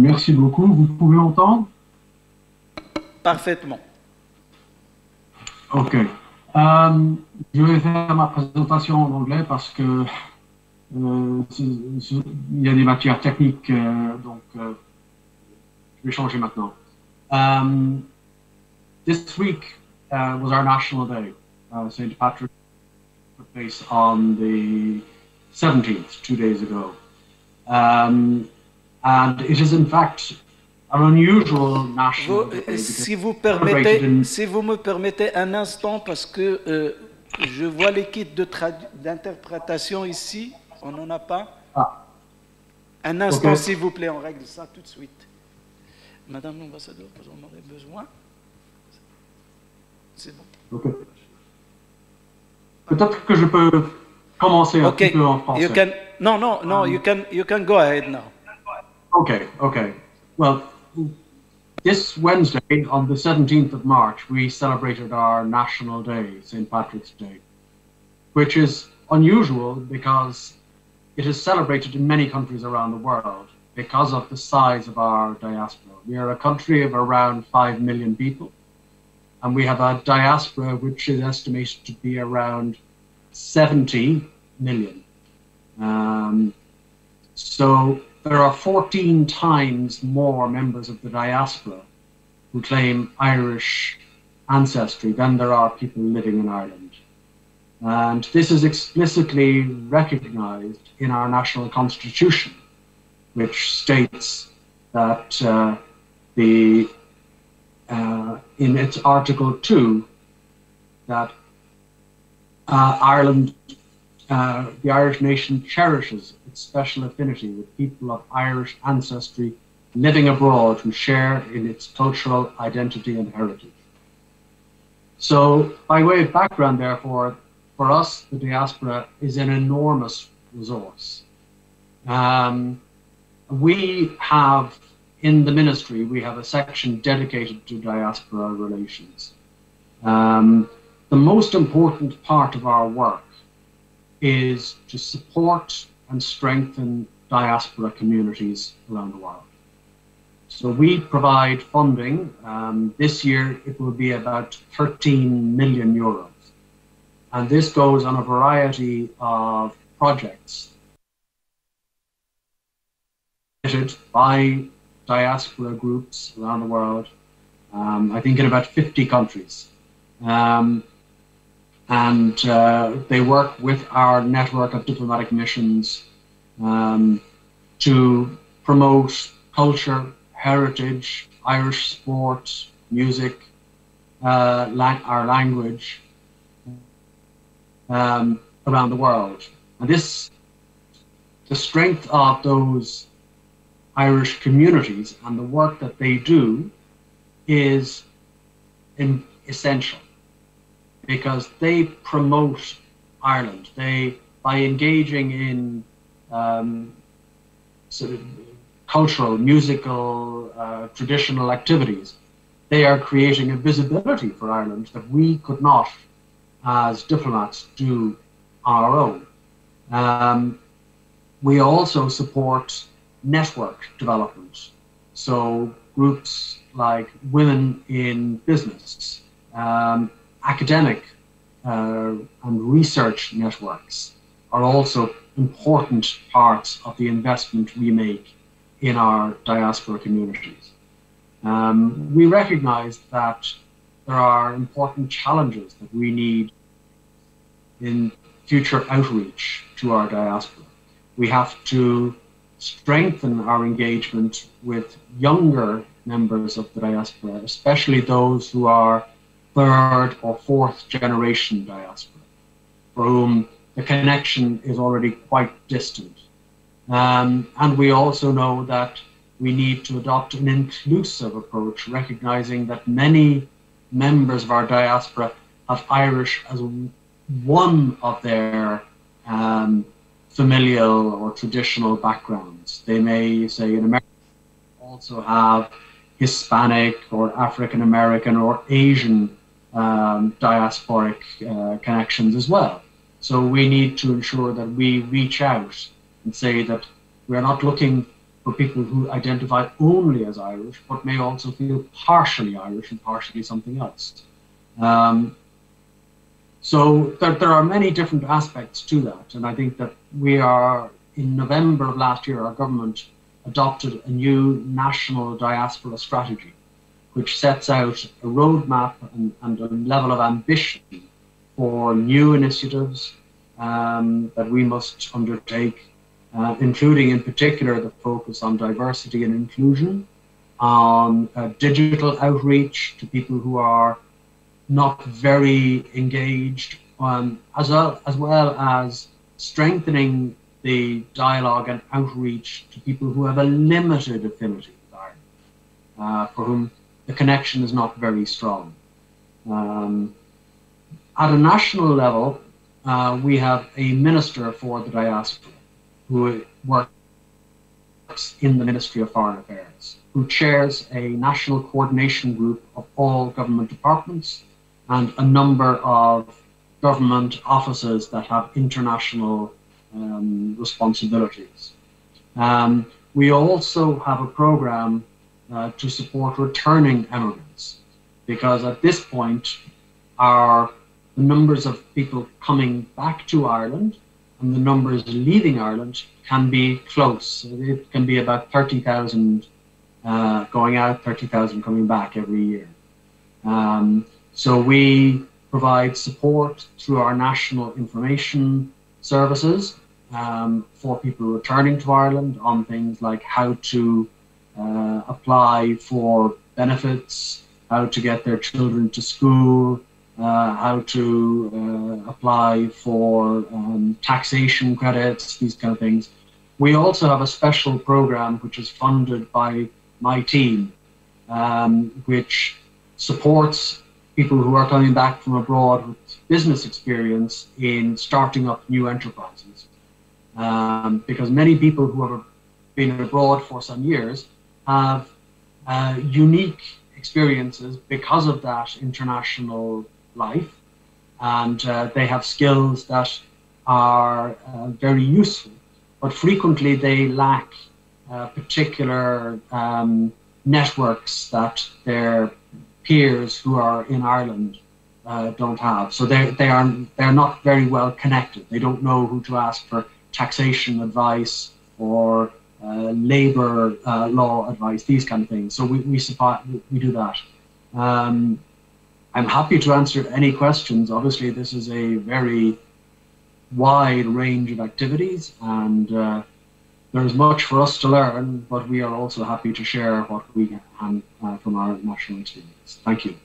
Merci beaucoup. Vous pouvez entendre? Parfaitement. Ok. Euh, je vais faire ma présentation en anglais parce que euh, il y a des matières techniques, euh, donc euh, je vais changer maintenant. Um, this week uh, was our National Day. Uh, St. Patrick took place on the 17th, two days ago. Um, and it is in fact an unusual national Vous- si vous it's celebrated permettez, in- si vous me permettez un instant, parce que euh, je vois de tradu- d'interprétation ici, on n'en a pas. Ah. Un instant, s'il vous plaît, on règle ça tout de suite. Madame l'ambassadeur, vous en aurez besoin C'est bon. Ok. Peut-être que je peux commencer un petit peu en français. You can, no, no, no. You can, you can go ahead now. Okay, okay. Well, this Wednesday, on the 17th of March, we celebrated our National Day, St. Patrick's Day, which is unusual because it is celebrated in many countries around the world because of the size of our diaspora. We are a country of around 5 million people, and we have a diaspora which is estimated to be around 70 million. Um, so there are 14 times more members of the diaspora who claim Irish ancestry than there are people living in Ireland. And this is explicitly recognized in our national constitution, which states that uh, the uh, in its Article 2 that uh, Ireland uh, the Irish nation cherishes its special affinity with people of Irish ancestry living abroad who share in its cultural identity and heritage. So, by way of background, therefore, for us, the diaspora is an enormous resource. Um, we have, in the ministry, we have a section dedicated to diaspora relations. Um, the most important part of our work is to support and strengthen diaspora communities around the world. So we provide funding. Um, this year it will be about 13 million euros. And this goes on a variety of projects by diaspora groups around the world, um, I think in about 50 countries. Um, and uh, they work with our network of diplomatic missions um, to promote culture, heritage, Irish sport, music, uh, la- our language um, around the world. And this, the strength of those Irish communities and the work that they do is essential because they promote Ireland. They, by engaging in um, sort of cultural, musical, uh, traditional activities, they are creating a visibility for Ireland that we could not, as diplomats, do on our own. Um, we also support network development. So groups like Women in Business, um, academic uh, and research networks are also important parts of the investment we make in our diaspora communities. Um, we recognize that there are important challenges that we need in future outreach to our diaspora. We have to strengthen our engagement with younger members of the diaspora, especially those who are third or fourth generation diaspora, for whom the connection is already quite distant. Um, and we also know that we need to adopt an inclusive approach, recognizing that many members of our diaspora have Irish as one of their um, familial or traditional backgrounds. They may, say, in America, also have Hispanic or African American or Asian um, diasporic uh, connections as well. So we need to ensure that we reach out and say that we're not looking for people who identify only as Irish, but may also feel partially Irish and partially something else. Um, so there, there are many different aspects to that, and I think that we are in November of last year, our government adopted a new national diaspora strategy, which sets out a roadmap and, and a level of ambition for new initiatives um, that we must undertake uh, including in particular the focus on diversity and inclusion, on uh, digital outreach to people who are not very engaged, um, as, well, as well as strengthening the dialogue and outreach to people who have a limited affinity with Ireland, uh, for whom the connection is not very strong. Um, at a national level, uh, we have a minister for the diaspora who works in the Ministry of Foreign Affairs, who chairs a national coordination group of all government departments and a number of government offices that have international um, responsibilities. Um, we also have a program uh, to support returning immigrants because at this point, our the numbers of people coming back to Ireland and the numbers leaving Ireland can be close. It can be about 30,000 uh, going out, 30,000 coming back every year. Um, so we provide support through our national information services um, for people returning to Ireland on things like how to uh, apply for benefits, how to get their children to school, uh, how to uh, apply for um, taxation credits, these kind of things. We also have a special program which is funded by my team, um, which supports people who are coming back from abroad with business experience in starting up new enterprises. Um, because many people who have been abroad for some years have uh, unique experiences because of that international life, and uh, they have skills that are uh, very useful, but frequently they lack uh, particular um, networks that their peers who are in Ireland uh, don't have. So they they are they're not very well connected. They don't know who to ask for taxation advice or uh, labor uh, law advice, these kind of things. So we we support we do that. Um, I'm happy to answer any questions. Obviously, this is a very wide range of activities, and uh, there's much for us to learn, but we are also happy to share what we can uh, from our national experience. Thank you.